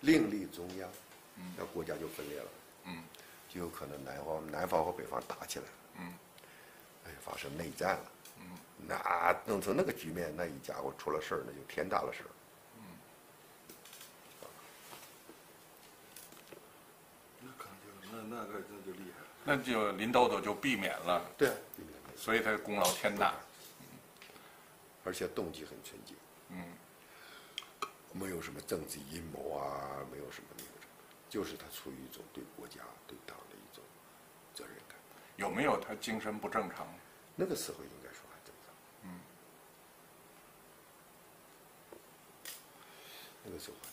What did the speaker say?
另立中央，那国家就分裂了，就有可能南方南方和北方打起来了，哎，发生内战了，那弄成那个局面，那一家伙出了事儿，那就天大了事儿。那那那个那就厉害了。那就林豆豆就避免了，对啊，避免了。所以他功劳天大。而且动机很纯洁，嗯，没有什么政治阴谋啊，没有什么那个什么，就是他出于一种对国家、对党的一种责任感。有没有他精神不正常？那个时候应该说还正常，嗯，那个时候还